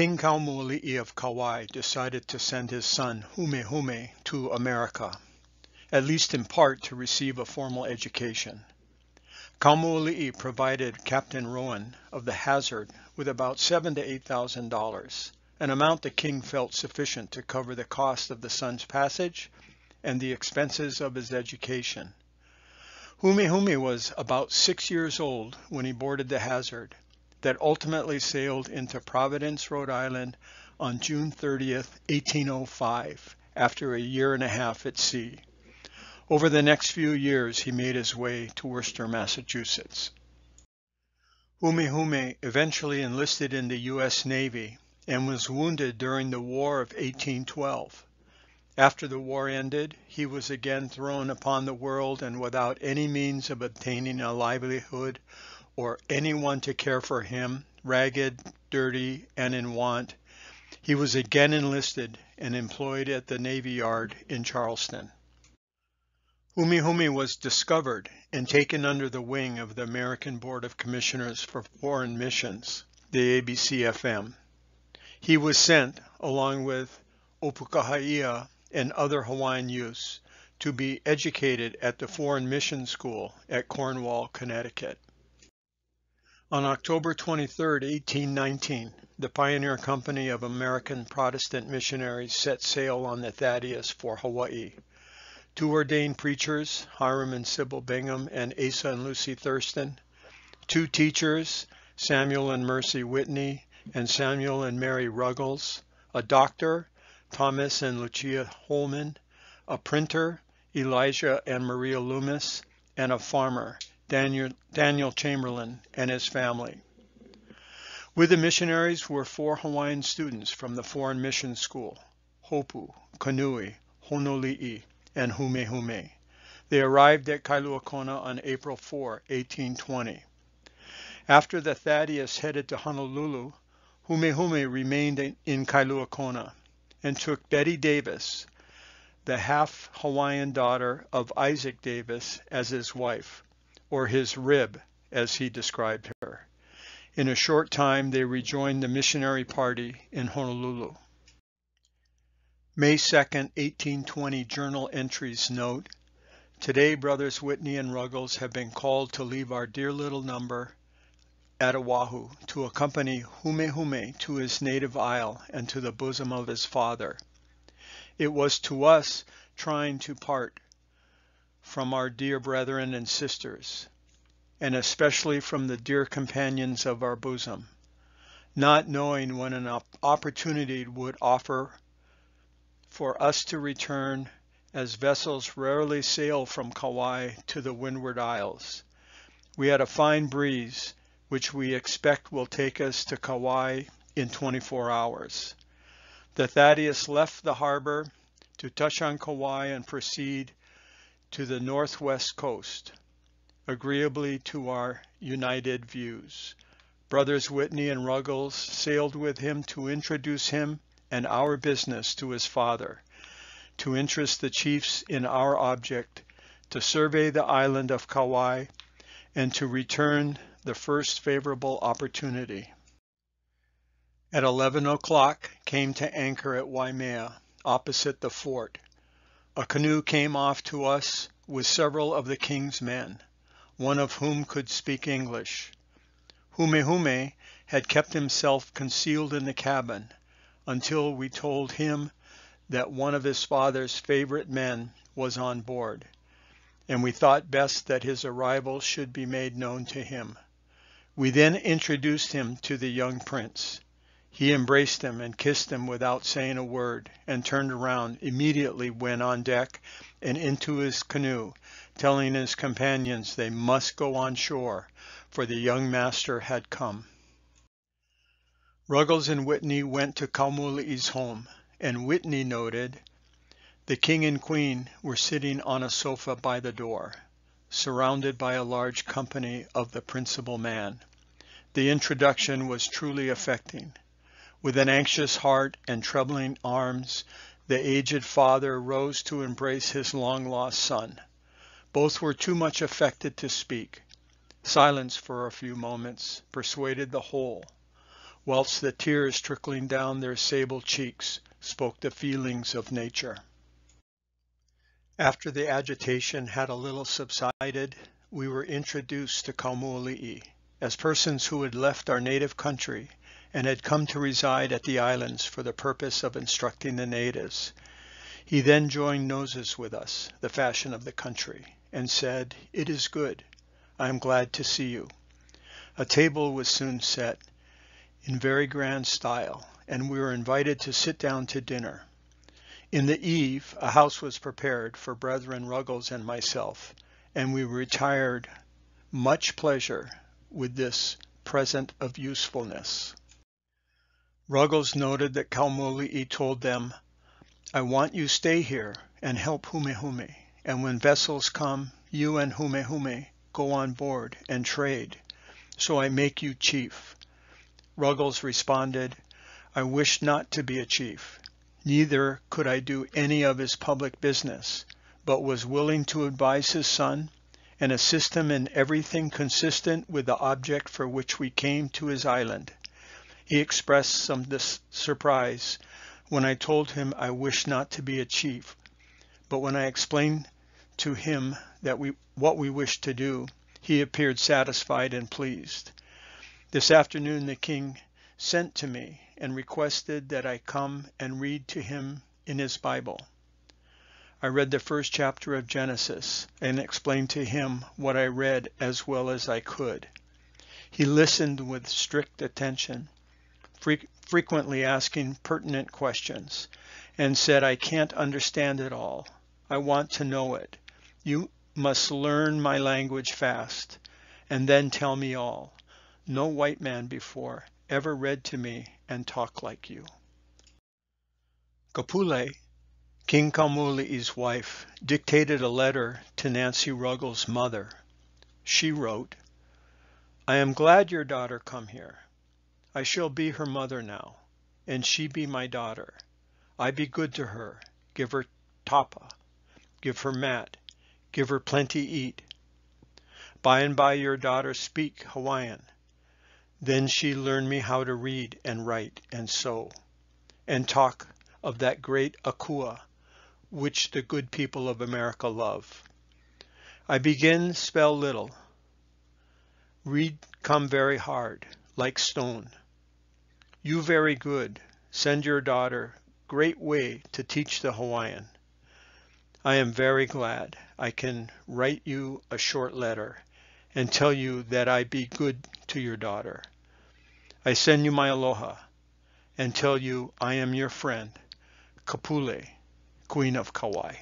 King Kaumuali'i of Kauai decided to send his son Humehume to America, at least in part to receive a formal education. Kaumuali'i provided Captain Rowan of the Hazard with about seven to eight thousand dollars, an amount the king felt sufficient to cover the cost of the son's passage and the expenses of his education. Humehume was about six years old when he boarded the Hazard that ultimately sailed into Providence, Rhode Island on June 30th, 1805, after a year and a half at sea. Over the next few years, he made his way to Worcester, Massachusetts. Humehume eventually enlisted in the U.S. Navy and was wounded during the War of 1812. After the war ended, he was again thrown upon the world and without any means of obtaining a livelihood or anyone to care for him, ragged, dirty, and in want, he was again enlisted and employed at the Navy Yard in Charlestown. Humehume was discovered and taken under the wing of the American Board of Commissioners for Foreign Missions, the ABCFM. He was sent, along with Opukahaia and other Hawaiian youths, to be educated at the Foreign Mission School at Cornwall, Connecticut. On October 23, 1819, the Pioneer Company of American Protestant Missionaries set sail on the Thaddeus for Hawaii. Two ordained preachers, Hiram and Sybil Bingham and Asa and Lucy Thurston, two teachers, Samuel and Mercy Whitney and Samuel and Mary Ruggles, a doctor, Thomas and Lucia Holman, a printer, Elijah and Maria Loomis, and a farmer, Daniel, Daniel Chamberlain and his family. With the missionaries were four Hawaiian students from the Foreign Mission School, Hopu, Kanui, Honoli'i, and Humehume. They arrived at Kailua Kona on April 4, 1820. After the Thaddeus headed to Honolulu, Humehume remained in Kailua Kona and took Betty Davis, the half Hawaiian daughter of Isaac Davis, as his wife or his rib, as he described her. In a short time, they rejoined the missionary party in Honolulu. May 2, 1820 journal entries note, Today, brothers Whitney and Ruggles have been called to leave our dear little number at Oahu to accompany Humehume to his native isle and to the bosom of his father. It was to us trying to part from our dear brethren and sisters, and especially from the dear companions of our bosom, not knowing when an op opportunity would offer for us to return as vessels rarely sail from Kauai to the Windward Isles. We had a fine breeze, which we expect will take us to Kauai in 24 hours. The Thaddeus left the harbor to touch on Kauai and proceed to the northwest coast, agreeably to our united views. Brothers Whitney and Ruggles sailed with him to introduce him and our business to his father, to interest the chiefs in our object, to survey the island of Kauai, and to return the first favorable opportunity. At 11 o'clock came to anchor at Waimea, opposite the fort, a canoe came off to us with several of the king's men, one of whom could speak English. Humehume had kept himself concealed in the cabin until we told him that one of his father's favorite men was on board, and we thought best that his arrival should be made known to him. We then introduced him to the young prince. He embraced him and kissed him without saying a word, and turned around, immediately went on deck and into his canoe, telling his companions they must go on shore, for the young master had come. Ruggles and Whitney went to Kaumuali'i's home, and Whitney noted the king and queen were sitting on a sofa by the door, surrounded by a large company of the principal man. The introduction was truly affecting. With an anxious heart and trembling arms, the aged father rose to embrace his long-lost son. Both were too much affected to speak. Silence for a few moments persuaded the whole. whilst the tears trickling down their sable cheeks spoke the feelings of nature. After the agitation had a little subsided, we were introduced to Kaumuali'i as persons who had left our native country and had come to reside at the islands for the purpose of instructing the natives. He then joined noses with us, the fashion of the country, and said, It is good. I am glad to see you. A table was soon set in very grand style, and we were invited to sit down to dinner. In the eve, a house was prepared for Brethren Ruggles and myself, and we retired much pleasure with this present of usefulness. Ruggles noted that Kaumuali'i told them, I want you stay here and help Humehume, and when vessels come, you and Humehume go on board and trade, so I make you chief. Ruggles responded, I wish not to be a chief, neither could I do any of his public business, but was willing to advise his son and assist him in everything consistent with the object for which we came to his island. He expressed some surprise when I told him I wished not to be a chief, but when I explained to him that we what we wished to do, he appeared satisfied and pleased. This afternoon the king sent to me and requested that I come and read to him in his Bible. I read the first chapter of Genesis and explained to him what I read as well as I could. He listened with strict attention fre frequently asking pertinent questions, and said, I can't understand it all. I want to know it. You must learn my language fast, and then tell me all. No white man before ever read to me and talked like you. Kapule, King Kaumuali'i's wife, dictated a letter to Nancy Ruggles' mother. She wrote, I am glad your daughter come here. I shall be her mother now, and she be my daughter. I be good to her, give her tapa, give her mat, give her plenty eat. By and by your daughter speak Hawaiian. Then she learn me how to read and write and sew, and talk of that great Akua, which the good people of America love. I begin spell little. Read come very hard, like stone. You very good. Send your daughter great way to teach the Hawaiian. I am very glad I can write you a short letter and tell you that I be good to your daughter. I send you my aloha and tell you I am your friend, Kapule, Queen of Kauai.